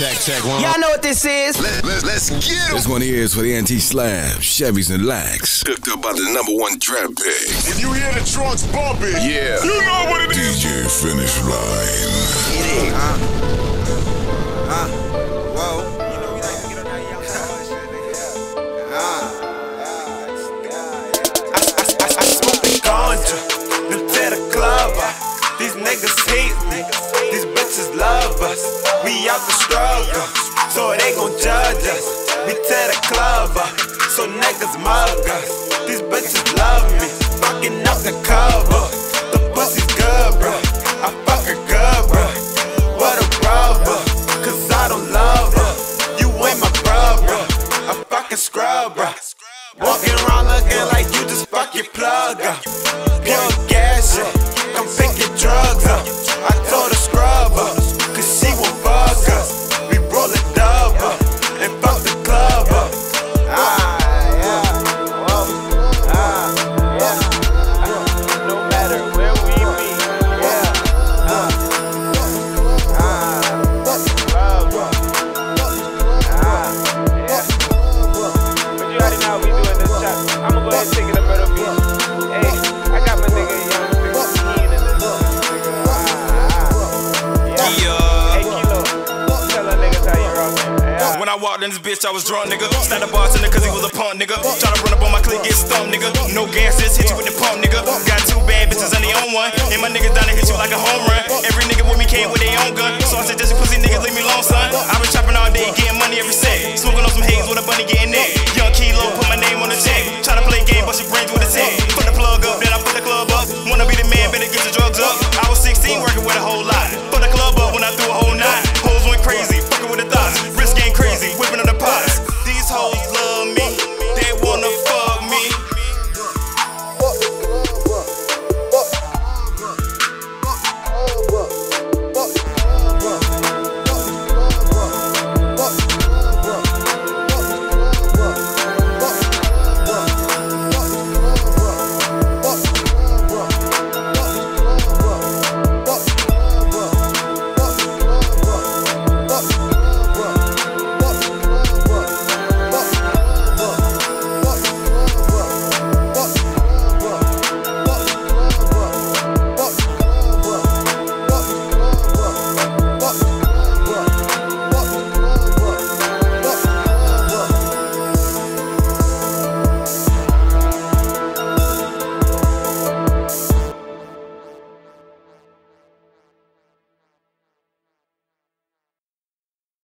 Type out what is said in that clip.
Check, check, one. Y'all know what this is. Let, let, let's get it. This one here is for the anti-slab, Chevys and Lax. Cooked up by the number one trap pig. When you hear the trunks bumping, Yeah. you know what it is. DJ Finishline. ganja, then tear the club. Uh, these niggas hate me, Out the struggle, so they gon' judge us. We tear the club up, so niggas mug us. These bitches love me, fucking up the cover. The pussy's good, bro. I fuck her good, bro. What a rubber, cause I don't love her. You ain't my brother, I fucking scrub, bro. Walking around looking like you just fuck your plug up. how we. I'ma go ahead and take it up at a beat. Hey, I got my nigga Young When I walked in this bitch, I was drunk, nigga. Stand up in cause he was a punk, nigga. Try to run up on my clique, get stumped, nigga. No gas, just hit you with the pump, nigga. Got two bad bitches on their own one. And my niggas down to hit you like a home run. Every nigga with me came with their own gun. So I said, just pussy niggas, leave me alone, son. I been chopping all day, getting money every set. Smoking on some haze with a bunny getting there.